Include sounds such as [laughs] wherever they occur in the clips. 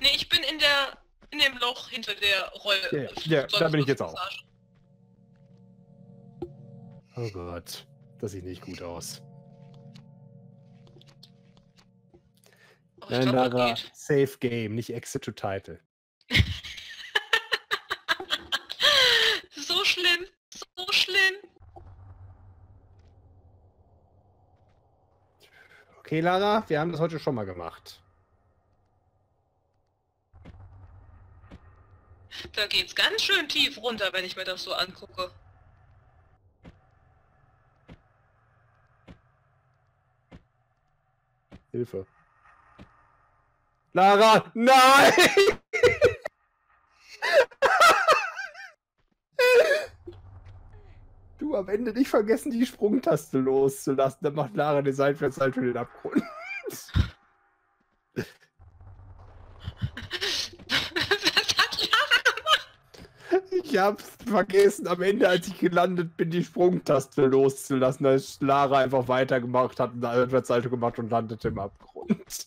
Nee, ich bin in der in dem Loch hinter der Rolle. Ja, ja da bin ich jetzt auch. Oh Gott, das sieht nicht gut aus. Oh, Nein, glaub, Lara, Safe Game, nicht Exit to Title. [laughs] so schlimm, so schlimm. Okay, Lara, wir haben das heute schon mal gemacht. Da geht's ganz schön tief runter, wenn ich mir das so angucke. Hilfe. Lara, nein! du am Ende nicht vergessen, die Sprungtaste loszulassen. Dann macht Lara den Seitwärtssalto in den Abgrund. Ich hab's vergessen, am Ende, als ich gelandet bin, die Sprungtaste loszulassen, als Lara einfach weitergemacht hat, eine Rückwärtsseite gemacht und landete im Abgrund.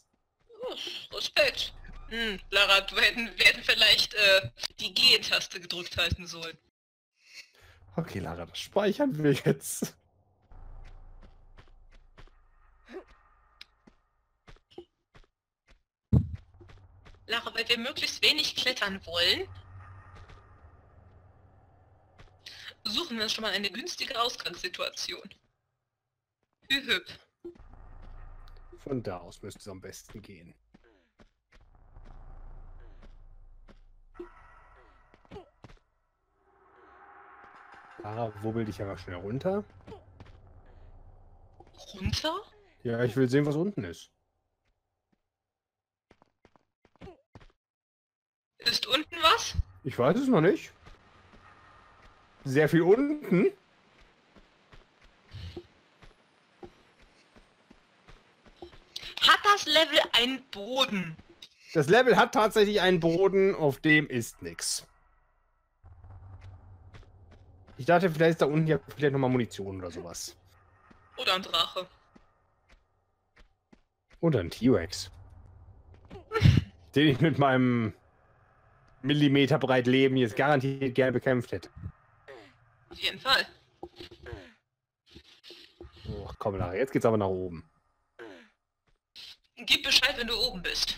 Oh, Respekt. Hm, Lara, du hätten, wir hätten vielleicht äh, die G-Taste gedrückt halten sollen. Okay, Lara, das speichern wir jetzt. Lara, weil wir möglichst wenig klettern wollen, suchen wir uns schon mal eine günstige Ausgangssituation. Hühüp. Von da aus müsste es am besten gehen. Ah, wubbel dich aber schnell runter. Runter? Ja, ich will sehen, was unten ist. Ist unten was? Ich weiß es noch nicht. Sehr viel unten. Hat das Level einen Boden? Das Level hat tatsächlich einen Boden, auf dem ist nichts. Ich dachte, vielleicht ist da unten ja vielleicht nochmal Munition oder sowas. Oder ein Drache. Oder ein T-Rex. den ich mit meinem Millimeter breit Leben jetzt garantiert gerne bekämpft hätte. Auf jeden Fall. Oh, komm, Lara, jetzt geht's aber nach oben. Gib Bescheid, wenn du oben bist.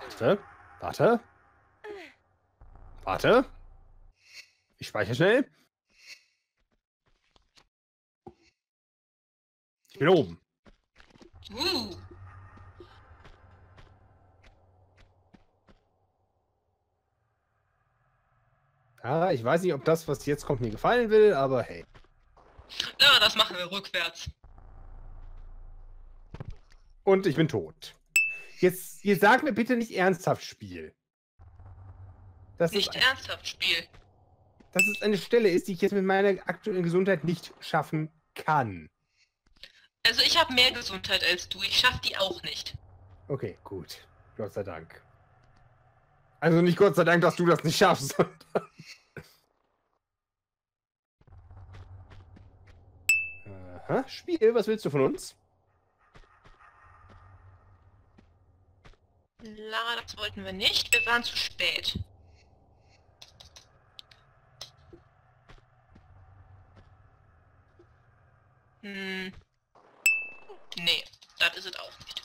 Warte, warte. Warte. Ich speichere schnell. Ich bin oben. Uh. Ja, ich weiß nicht, ob das, was jetzt kommt, mir gefallen will, aber hey. Ja, das machen wir rückwärts. Und ich bin tot. Jetzt, jetzt sag mir bitte nicht ernsthaft Spiel. Das nicht ernsthaft Spiel. Dass es eine Stelle ist, die ich jetzt mit meiner aktuellen Gesundheit nicht schaffen kann. Also ich habe mehr Gesundheit als du. Ich schaff die auch nicht. Okay, gut. Gott sei Dank. Also nicht Gott sei Dank, dass du das nicht schaffst, sondern... Aha, Spiel, was willst du von uns? Lara, das wollten wir nicht. Wir waren zu spät. Hm. Nee, das ist es auch nicht.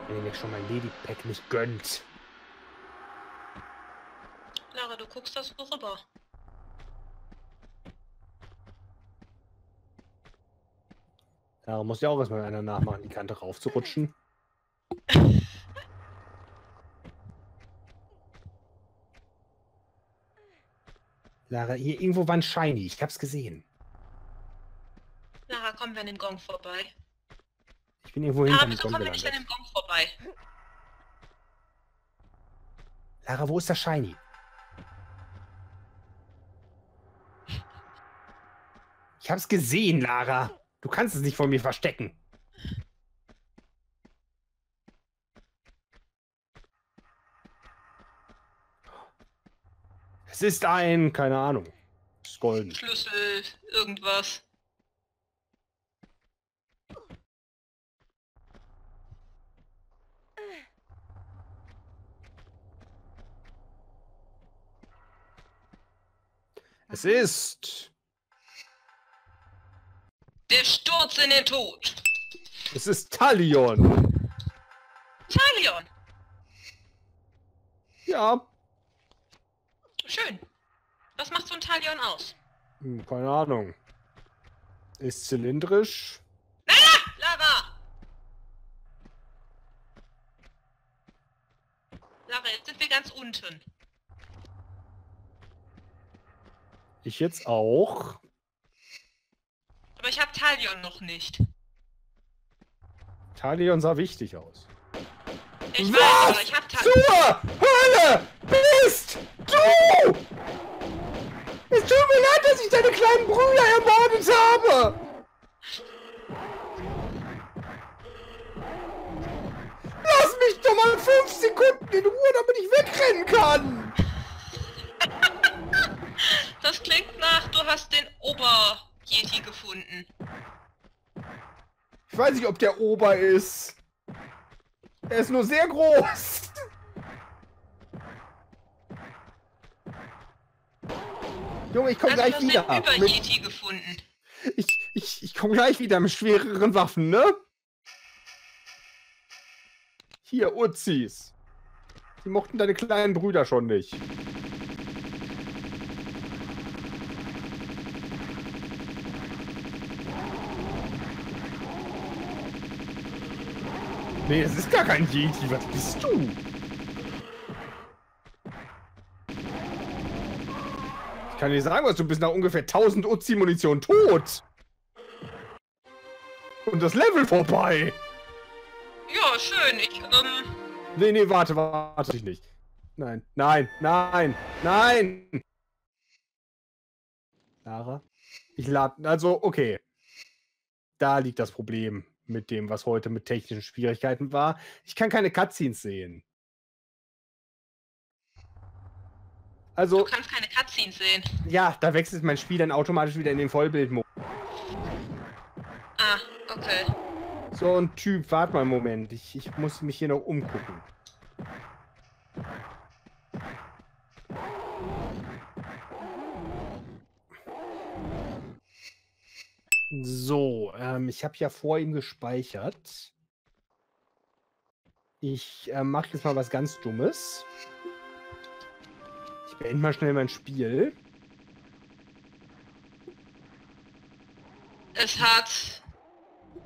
Wenn ihr mir schon mein Ladypack nicht gönnt. Lara, du guckst das so rüber. Da muss ja auch erstmal einer nachmachen, die Kante raufzurutschen. [laughs] Lara, hier irgendwo war ein Shiny. Ich hab's gesehen. Lara, kommen wir an den Gong vorbei. Ich bin irgendwo Lara, hinter dem wieso Gong kommen wir nicht an dem Gong vorbei? Lara, wo ist das Shiny? Ich hab's gesehen, Lara. Du kannst es nicht vor mir verstecken. Es ist ein, keine Ahnung. Es ist golden. Schlüssel, irgendwas. Es ist. Der Sturz in den Tod. Es ist Talion. Talion. Ja. Schön. Was macht so ein Talion aus? Hm, keine Ahnung. Ist zylindrisch. Lara! Lara, jetzt sind wir ganz unten. Ich jetzt auch. Ich habe Talion noch nicht. Talion sah wichtig aus. Ich Was? weiß, aber ich habe Talion. Zur Hölle bist du! Es tut mir leid, dass ich deine kleinen Brüder ermordet habe! Lass mich doch mal fünf Sekunden in Ruhe, damit ich wegrennen kann! [laughs] Das klingt nach, du hast den Ober-Yeti gefunden. Ich weiß nicht, ob der Ober ist. Er ist nur sehr groß. Junge, ich komme Also gleich wieder. Mit, Über-Yeti gefunden. ich ich, ich komme gleich wieder mit schwereren Waffen, ne? Hier, Uzis. Die mochten deine kleinen Brüder schon nicht. Nee, es ist gar kein Yeti. Was bist du? Ich kann dir sagen, was du bist nach ungefähr 1000 Uzi-Munition tot. Und das Level vorbei. Ja, schön. Ich, ähm, Nee, nee, warte, warte ich nicht. Nein, nein, nein, nein. Lara? Ich lade, also, okay. Da liegt das Problem mit dem, was heute mit technischen Schwierigkeiten war. Ich kann keine Cutscenes sehen. du Also, kannst keine Cutscenes sehen. ja, da wechselt mein Spiel dann automatisch wieder in den Vollbildmodus. Ah, okay. So ein Typ, warte mal einen Moment. Ich, ich muss mich hier noch umgucken. So, ähm, ich habe ja vor ihm gespeichert. Ich äh, mache jetzt mal was ganz Dummes. Ich beende mal schnell mein Spiel. Es hat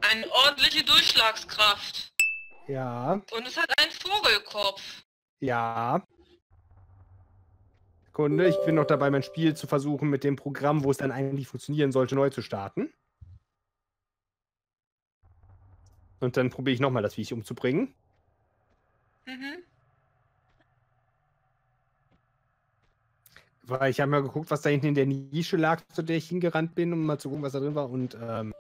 eine ordentliche Durchschlagskraft. Ja, Und es hat einen Vogelkopf. ja. Sekunde, ich bin noch dabei, mein Spiel zu versuchen, mit dem Programm, wo es dann eigentlich funktionieren sollte, neu zu starten. Und dann probiere ich nochmal das Viech umzubringen. Mhm. Weil ich habe mal geguckt, was da hinten in der Nische lag, zu der ich hingerannt bin, um mal zu gucken, was da drin war. Und ähm,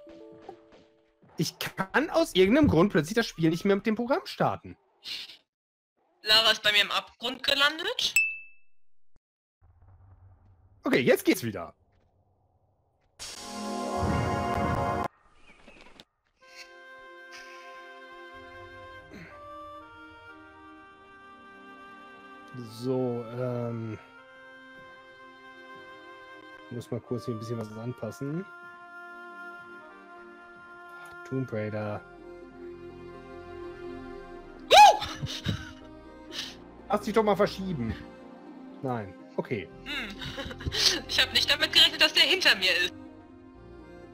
ich kann aus irgendeinem Grund plötzlich das Spiel nicht mehr mit dem Programm starten. Lara ist bei mir im Abgrund gelandet. Okay, jetzt geht's wieder. So, ähm. Muss mal kurz hier ein bisschen was anpassen. Tomb Raider. Lass dich doch mal verschieben. Nein. Okay. Hm. [laughs] Ich habe nicht damit gerechnet, dass der hinter mir ist.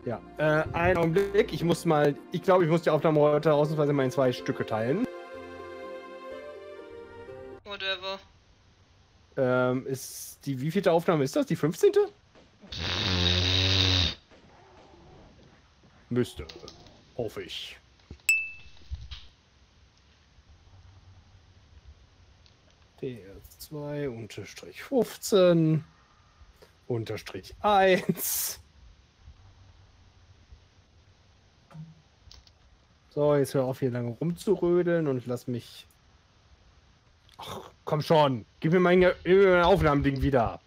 Ja. Äh, einen Augenblick. Ich muss mal. Ich glaube, ich muss die Aufnahme heute ausnahmsweise mal in zwei Stücke teilen. Ähm, ist die. Wievielte Aufnahme ist das? Die 15.? Müsste. Hoffe ich. DS2 unterstrich 15 unterstrich 1. So, jetzt hör auf hier lange rumzurödeln und lass mich. Ach, komm schon. Gib mir mein, gib mir mein Aufnahmeding wieder.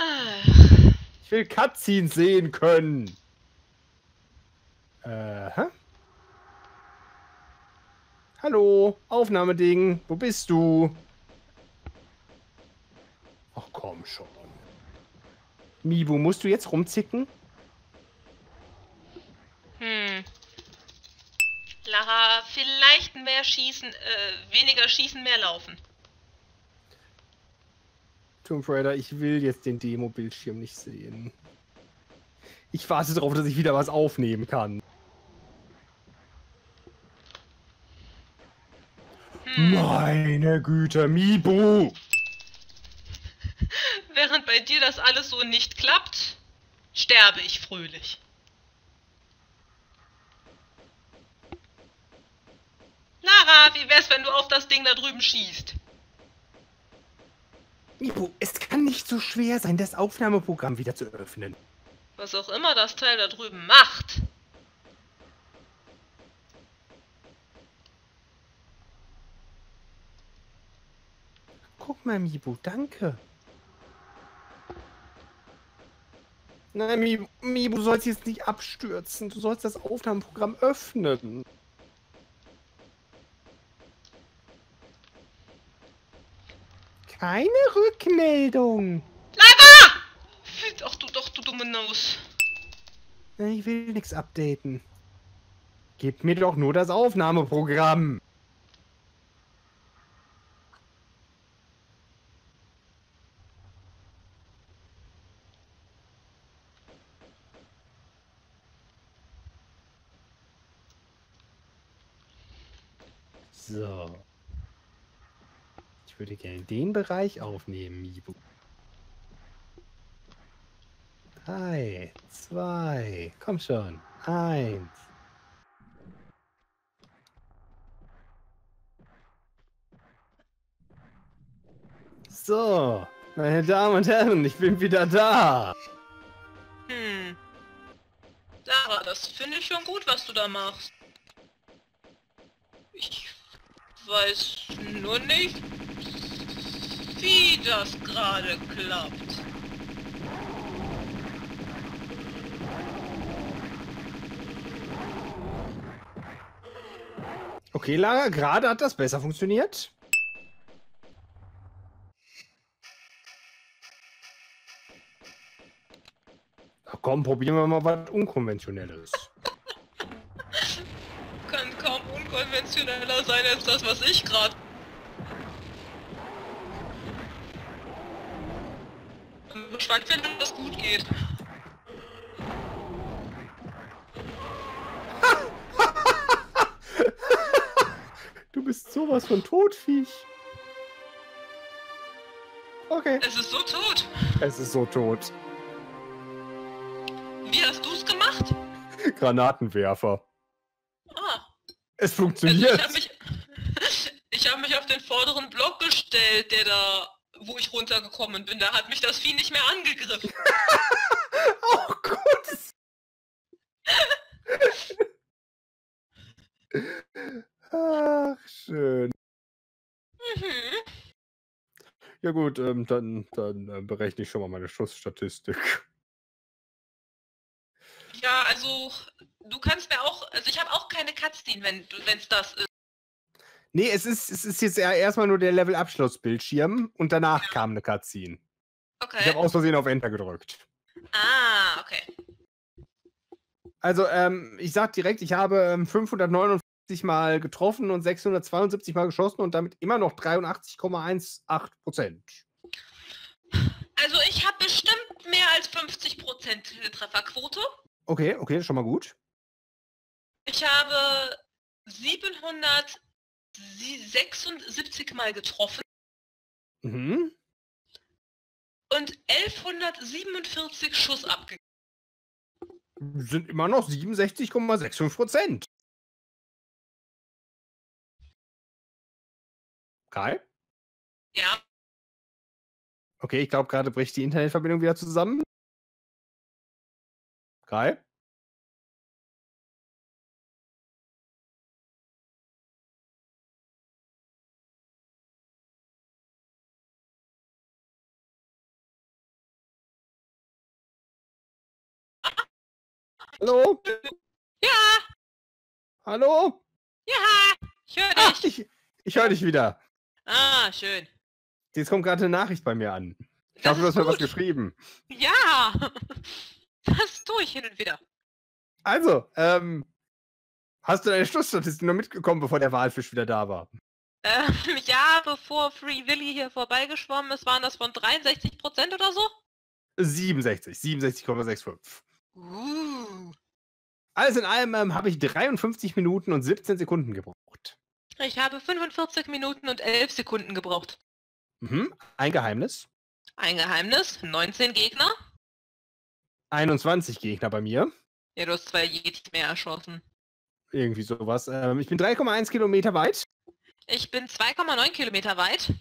Ah. Ich will Cutscenes sehen können. Äh, hä? Hallo, Aufnahmeding, wo bist du? Ach komm schon. Mibu, musst du jetzt rumzicken? Hm. Lara, vielleicht mehr schießen, äh, weniger schießen, mehr laufen. Tomb Raider, ich will jetzt den Demo-Bildschirm nicht sehen. Ich warte darauf, dass ich wieder was aufnehmen kann. Hm. Meine Güte, Mibu! [laughs] Während bei dir das alles so nicht klappt, sterbe ich fröhlich. Lara, wie wär's, wenn du auf das Ding da drüben schießt? Mibu, es kann nicht so schwer sein, das Aufnahmeprogramm wieder zu öffnen. Was auch immer das Teil da drüben macht. Guck mal, Mibu, danke. Nein, Mibu, Mibu, du sollst jetzt nicht abstürzen. Du sollst das Aufnahmeprogramm öffnen. Keine Rückmeldung. Lara! Ach du doch, du dumme Nuss. Ich will nichts updaten. Gib mir doch nur das Aufnahmeprogramm. So. Ich würde gerne den Bereich aufnehmen, Mibu. Drei, zwei, komm schon. Eins. So, meine Damen und Herren, ich bin wieder da. Hm. Lara, das finde ich schon gut, was du da machst. Ich weiß nur nicht, wie das gerade klappt. Okay, Lara, gerade hat das besser funktioniert. Komm, probieren wir mal was Unkonventionelles. [laughs] Kann kaum unkonventioneller sein als das, was ich gerade Schwankt, wenn das gut geht. [laughs] Du bist sowas von Totviech. Okay. Es ist so tot. Es ist so tot. Wie hast du's gemacht? Granatenwerfer. Ah. Es Also funktioniert. ich habe mich, [laughs] ich hab mich auf den vorderen Block gestellt, der da, wo ich runtergekommen bin. Da hat mich das Vieh nicht mehr angegriffen. [laughs] oh Gott. Ach, schön. Mhm. Ja gut, ähm, dann, dann äh, berechne ich schon mal meine Schussstatistik. Ja, also du kannst mir auch, also ich habe auch keine Cutscene, wenn es das ist. Nee, es ist, es ist jetzt erstmal nur der Level-Abschluss-Bildschirm und danach kam eine Cutscene. Ich Okay. habe aus Versehen auf Enter gedrückt. Ah, okay. Also, ähm, ich sag direkt, ich habe ähm, 549 Mal getroffen und 672 Mal geschossen und damit immer noch 83,18 Prozent. Also ich habe bestimmt mehr als 50% Trefferquote. Okay, okay, schon mal gut. Ich habe 776 Mal getroffen Mhm. und 1147 Schuss abgegeben. Sind immer noch 67,65 Prozent. Kai? Ja, Okay, ich glaube, gerade bricht die Internetverbindung wieder zusammen. Kai? Hallo? ja, Hallo? ja, ich höre Ach, dich. ich, ich höre dich wieder. Ah, schön. Jetzt kommt gerade eine Nachricht bei mir an. Ich Das hoffe, du hast mir was geschrieben. Ja, das tue ich hin und wieder. Also, ähm, hast du deine Schlussstatistik noch mitgekommen, bevor der Walfisch wieder da war? Ähm, [laughs] ja, bevor Free Willy hier vorbeigeschwommen ist, waren das von 63% oder so? 67, 67,65. Uh. Alles in allem ähm, habe ich 53 Minuten und 17 Sekunden gebraucht. Ich habe 45 Minuten und 11 Sekunden gebraucht. Mhm. Ein Geheimnis. Ein Geheimnis, 19 Gegner. 21 Gegner bei mir. Ja, du hast zwei Yeti mehr erschossen. Irgendwie sowas. Ähm, ich bin 3,1 Kilometer weit. Ich bin 2,9 Kilometer weit.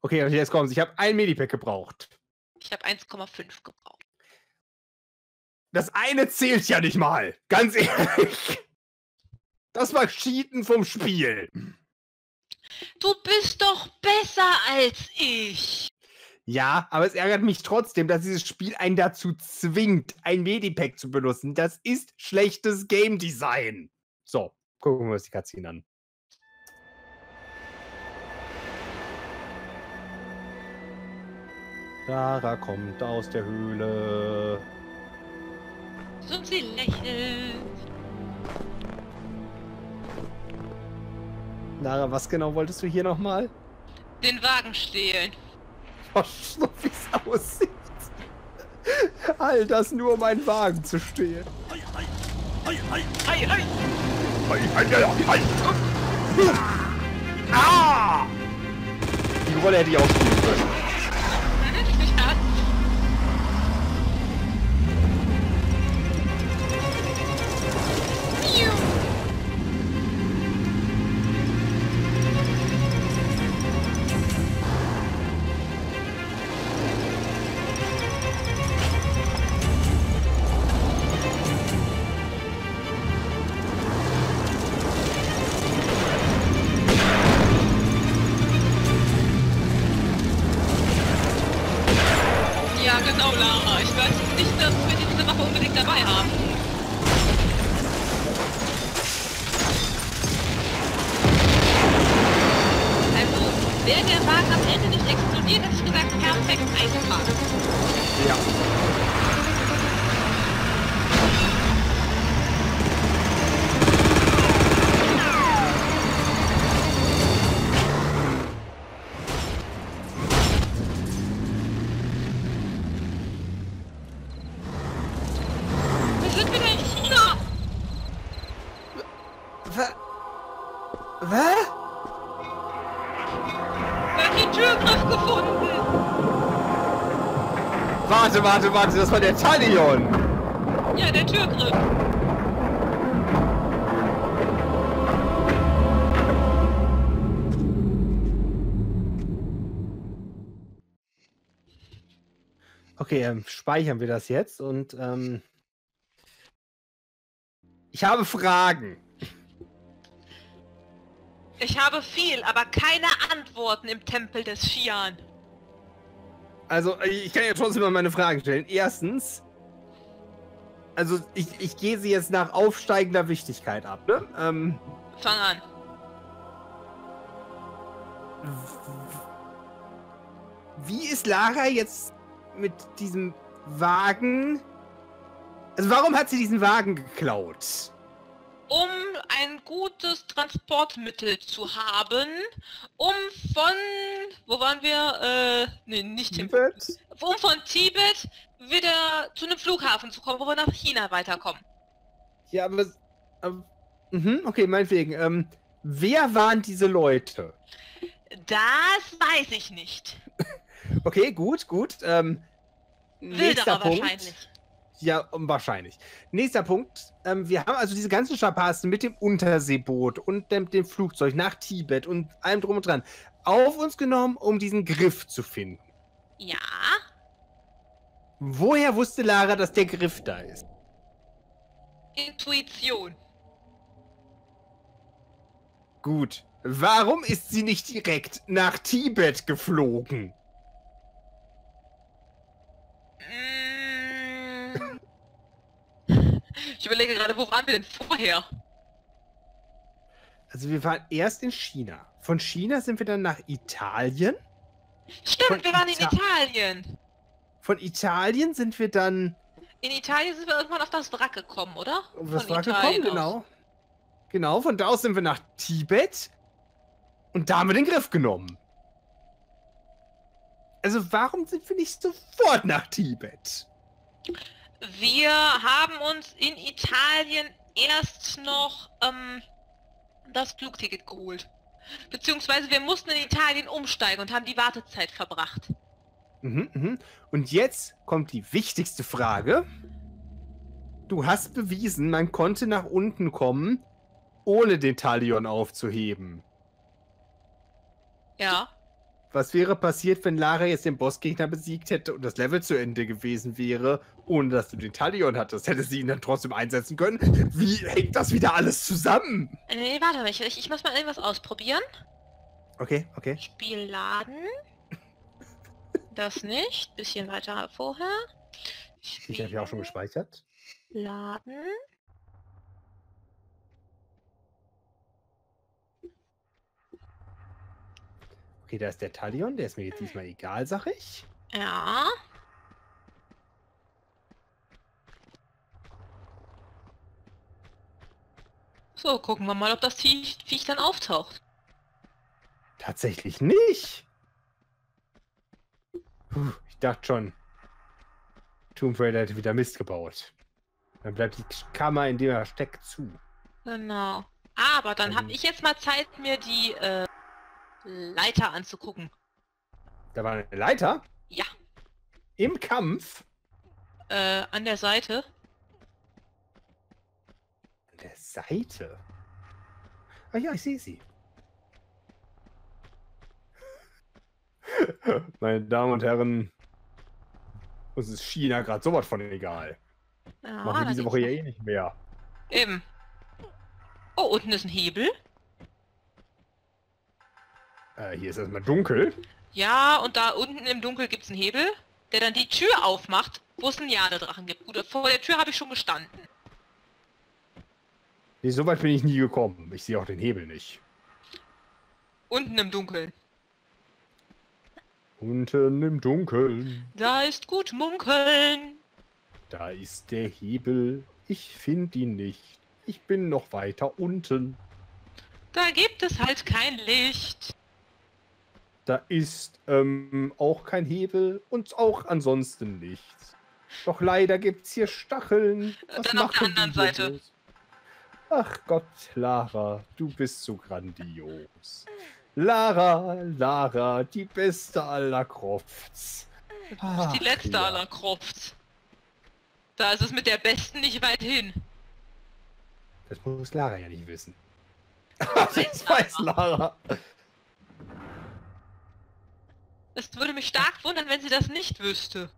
Okay, jetzt kommt's. Ich habe ein Medipack gebraucht. Ich habe 1,5 gebraucht. Das eine zählt ja nicht mal. Ganz ehrlich. Das war Cheaten vom Spiel. Du bist doch besser als ich. Ja, aber es ärgert mich trotzdem, dass dieses Spiel einen dazu zwingt, ein Medipack zu benutzen. Das ist schlechtes Game Design. So, gucken wir uns die Cutscene an. Lara kommt aus der Höhle. Und sie lächelt. Lara, was genau wolltest du hier nochmal? Den Wagen stehlen. Oh, so wie es aussieht. All das nur, um einen Wagen zu stehlen. Ah! Die Rolle hätte ich auch spielen können. Wäre der Wagen am Ende nicht explodiert, hätte ich gesagt, perfekt eingefahren. Ja. Warte, warte, das war der Talion. Ja, der Türgriff. Okay, ähm, speichern wir das jetzt und ähm, ich habe Fragen. Ich habe viel, aber keine Antworten im Tempel des Xian. Also, ich kann ja trotzdem mal meine Fragen stellen. Erstens, also ich, ich gehe sie jetzt nach aufsteigender Wichtigkeit ab, ne? Ähm, Fang an. wie ist Lara jetzt mit diesem Wagen? Also warum hat sie diesen Wagen geklaut? Um ein gutes Transportmittel zu haben, um von, wo waren wir? Äh, nee, nicht. Tibet? Um von Tibet wieder zu einem Flughafen zu kommen, wo wir nach China weiterkommen. Ja, aber... aber mhm, okay, meinetwegen. Ähm, wer waren diese Leute? Das weiß ich nicht. [laughs] Okay, gut, gut. Ähm, nächster Wilderer Punkt. wahrscheinlich. Ja, um, wahrscheinlich. Nächster Punkt. Ähm, wir haben also diese ganzen Strapazen mit dem Unterseeboot und dem, dem Flugzeug nach Tibet und allem drum und dran auf uns genommen, um diesen Griff zu finden. Ja, Woher wusste Lara, dass der Griff da ist? Intuition. Gut. Warum ist sie nicht direkt nach Tibet geflogen? Mm. Ich überlege gerade, wo waren wir denn vorher? Also wir waren erst in China. Von China sind wir dann nach Italien. Stimmt, Von wir waren in Ita- Italien. Von Italien sind wir dann In Italien sind wir irgendwann auf das Wrack gekommen, oder? Um das Italien gekommen, genau. Genau, von da aus sind wir nach Tibet und da haben wir den Griff genommen. Also warum sind wir nicht sofort nach Tibet? Wir haben uns in Italien erst noch ähm, das Flugticket geholt. Beziehungsweise wir mussten in Italien umsteigen und haben die Wartezeit verbracht. Mhm, mhm. Und jetzt kommt die wichtigste Frage. Du hast bewiesen, man konnte nach unten kommen, ohne den Talion aufzuheben. Ja. Was wäre passiert, wenn Lara jetzt den Bossgegner besiegt hätte und das Level zu Ende gewesen wäre, ohne dass du den Talion hattest? Hätte sie ihn dann trotzdem einsetzen können? Wie hängt das wieder alles zusammen? Nee, warte mal, ich, ich muss mal irgendwas ausprobieren. Okay, okay. Spiel laden. Das nicht. Bisschen weiter vorher. Ich habe ja auch schon gespeichert. Laden. Okay, da ist der Talion, der ist mir jetzt diesmal egal, sag ich. Ja. So, gucken wir mal, ob das Viech, Viech dann auftaucht. Tatsächlich nicht. Puh, ich dachte schon, Tomb Raider hätte wieder Mist gebaut. Dann bleibt die Kammer, in der er steckt, zu. Genau. Aber dann habe Ähm. ich jetzt mal Zeit, mir die äh, Leiter anzugucken. Da war eine Leiter Ja, im Kampf. äh, an der Seite. Der Seite. Ah ja, ich sehe sie. [laughs] Meine Damen und Herren, uns ist China gerade sowas von egal. Ja, Machen wir diese Woche ja eh nicht mehr. Eben. Oh, unten ist ein Hebel. Äh, hier ist erstmal dunkel. Ja, und da unten im Dunkel gibt es einen Hebel, der dann die Tür aufmacht, wo es einen Jadedrachen gibt. Gut, vor der Tür habe ich schon gestanden. Nee, so weit bin ich nie gekommen. Ich sehe auch den Hebel nicht. Unten im Dunkeln. Unten im Dunkeln, Da ist gut munkeln. da ist der Hebel. Ich finde ihn nicht. Ich bin noch weiter unten. Da gibt es halt kein Licht. Da ist ähm, auch kein Hebel und auch ansonsten nichts. Doch leider gibt's hier Stacheln. Was Dann auf der anderen Seite. bloß? Ach Gott, Lara, du bist so grandios. Lara, Lara, die beste aller Crofts. Ach, Die letzte ja. aller Crofts. Da ist es mit der besten nicht weit hin. Das muss Lara ja nicht wissen. das [laughs] weiß Lara. Es würde mich stark wundern, wenn sie das nicht wüsste.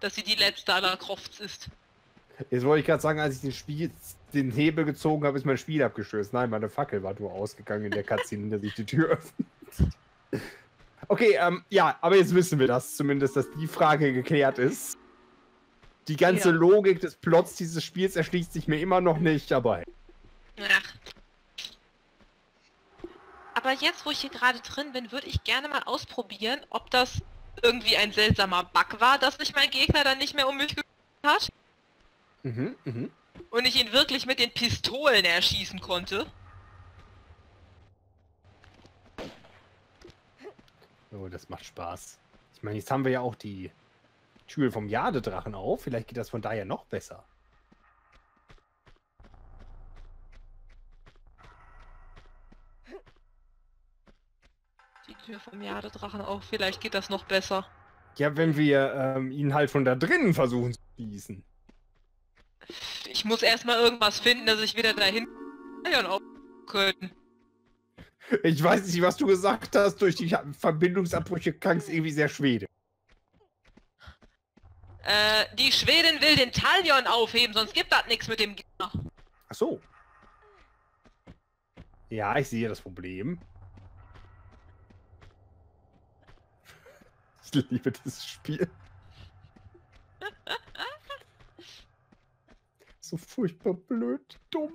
Dass sie die letzte aller Crofts ist. Jetzt wollte ich gerade sagen, als ich den, Spiel, den Hebel gezogen habe, ist mein Spiel abgestürzt. Nein, meine Fackel war nur ausgegangen in der Cutscene, in der sich die Tür öffnet. Okay, ähm, ja, aber jetzt wissen wir das zumindest, dass die Frage geklärt ist. Die ganze Ja. Logik des Plots dieses Spiels erschließt sich mir immer noch nicht, aber. Ach. Aber jetzt, wo ich hier gerade drin bin, würde ich gerne mal ausprobieren, ob das irgendwie ein seltsamer Bug war, dass sich mein Gegner dann nicht mehr um mich gekümmert hat Mhm, mhm. Und ich ihn wirklich mit den Pistolen erschießen konnte. Oh, das macht Spaß. Ich meine, jetzt haben wir ja auch die Tür vom Jadedrachen auf. Vielleicht geht das von daher noch besser. Die Tür vom Jadedrachen auch, vielleicht geht das noch besser. Ja, wenn wir ähm, ihn halt von da drinnen versuchen zu schließen. Ich muss erstmal irgendwas finden, dass ich wieder dahin können. Ich weiß nicht, was du gesagt hast. Durch die Verbindungsabbrüche klang es irgendwie sehr schwede. Äh, die Schwedin will den Talion aufheben, sonst gibt das nichts mit dem Gegner. Ach so. Ja, ich sehe das Problem. [laughs] Ich liebe dieses Spiel. [laughs] So furchtbar blöd, dumm.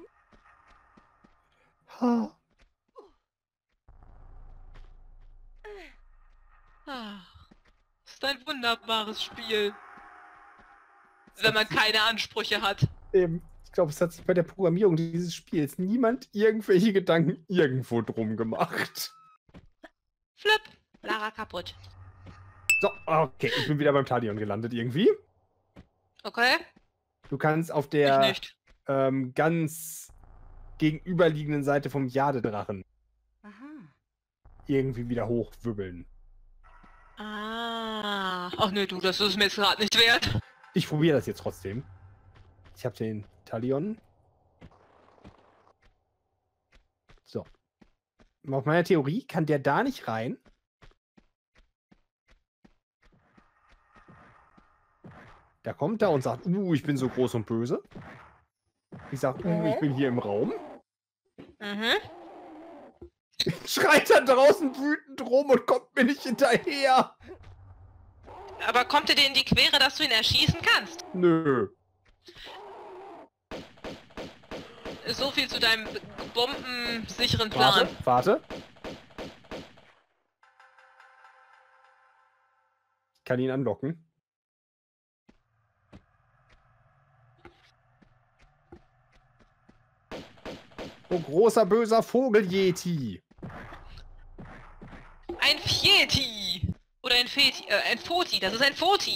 Ha. Ach, ist ein wunderbares Spiel. Wenn man keine Ansprüche hat. Eben. Ich glaube, es hat sich bei der Programmierung dieses Spiels niemand irgendwelche Gedanken irgendwo drum gemacht. Flip, Lara kaputt. So, okay, ich bin wieder beim Talion gelandet irgendwie. Okay? Du kannst auf der ähm, ganz gegenüberliegenden Seite vom Jadedrachen irgendwie wieder hochwibbeln. Ah. Ach nee, du, das ist mir jetzt gerade nicht wert. Ich probiere das jetzt trotzdem. Ich habe den Talion. So. Auf meiner Theorie kann der da nicht rein. Da kommt er und sagt, uh, ich bin so groß und böse. Ich sag, uh, ich bin hier im Raum. Mhm. [laughs] Schreit dann draußen wütend rum und kommt mir nicht hinterher. Aber kommt dir dir in die Quere, dass du ihn erschießen kannst? Nö. So viel zu deinem bombensicheren Plan. Warte, warte. Ich kann ihn anlocken. Oh, großer böser Vogel-Yeti. Ein Fieti. Oder ein Feti. Äh, ein Foti. Das ist ein Foti.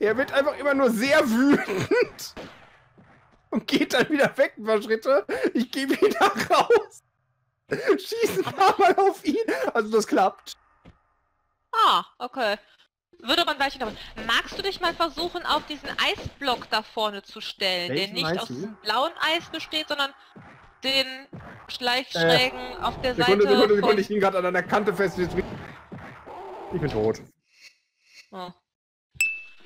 Er wird einfach immer nur sehr wütend. Und geht dann wieder weg ein paar Schritte. Ich gehe wieder [laughs] raus. Schießen wir mal auf ihn. Also das klappt. Ah, okay. Würde ein Weilchen dauern. Magst du dich mal versuchen, auf diesen Eisblock da vorne zu stellen, Welchen der nicht aus blauen Eis besteht, sondern den leicht schrägen auf der Sekunde, Seite Sekunde, Sekunde. Ich ging gerade an einer Kante fest. Bin- Ich bin tot. Oh.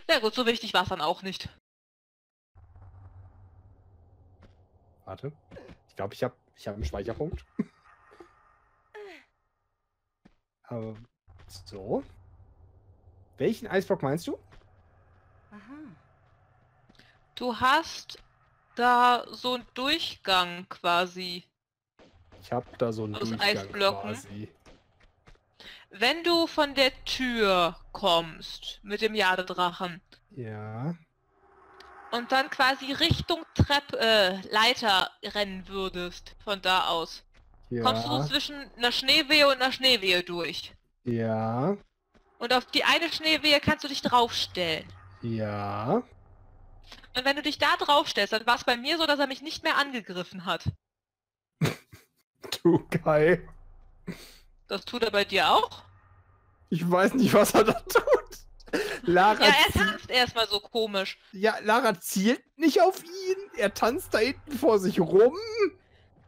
Ja gut, so wichtig war es dann auch nicht. Warte. Ich glaube, ich habe ich hab einen Speicherpunkt. [laughs] Aber so. Welchen Eisblock meinst du? Du hast da so einen Durchgang quasi. Ich hab da so einen Aus Durchgang Eisblöcken? quasi. Wenn du von der Tür kommst mit dem Jadedrachen Ja. und dann quasi Richtung Trepp äh, Leiter rennen würdest von da aus, kommst du so Ja. zwischen einer Schneewehe und einer Schneewehe durch. Ja. Und auf die eine Schneewehe kannst du dich draufstellen. Ja. Und wenn du dich da draufstellst, dann war es bei mir so, dass er mich nicht mehr angegriffen hat. [laughs] Du geil. Das tut er bei dir auch? Ich weiß nicht, was er da tut. Lara, Ja, er tanzt erstmal so komisch. ja, Lara zielt nicht auf ihn. Er tanzt da hinten vor sich rum.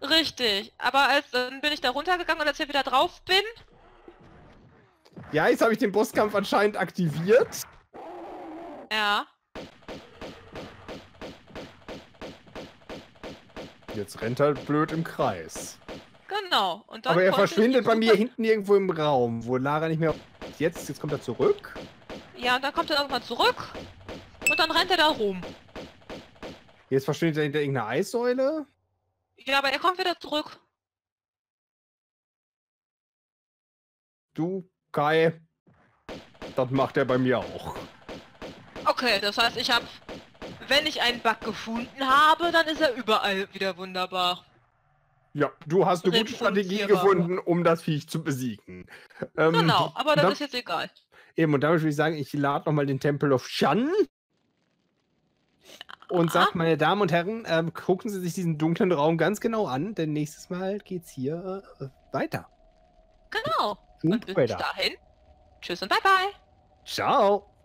Richtig. Aber als dann bin ich da runtergegangen und als ich wieder drauf bin, Ja, jetzt habe ich den Bosskampf anscheinend aktiviert. ja, Jetzt rennt er blöd im Kreis. genau. Aber er verschwindet bei mir hinten irgendwo im Raum, wo Lara nicht mehr. Jetzt, jetzt kommt er zurück. Ja, und dann kommt er irgendwann zurück und dann rennt er da rum. Jetzt verschwindet er hinter irgendeiner Eissäule. Ja, aber er kommt wieder zurück. Du, Kai. Das macht er bei mir auch. Okay, das heißt, ich habe, wenn ich einen Bug gefunden habe, dann ist er überall wieder wunderbar. Ja, du hast eine gute Strategie gefunden, um das Viech zu besiegen. Ähm, Genau, aber das da- ist jetzt egal. Eben, und damit würde ich sagen, ich lade nochmal den Temple of Shan. Und sag, meine Damen und Herren, ähm, gucken Sie sich diesen dunklen Raum ganz genau an, denn nächstes Mal geht's hier äh, weiter. Genau. Und bis dahin. Tschüss und bye bye. Ciao.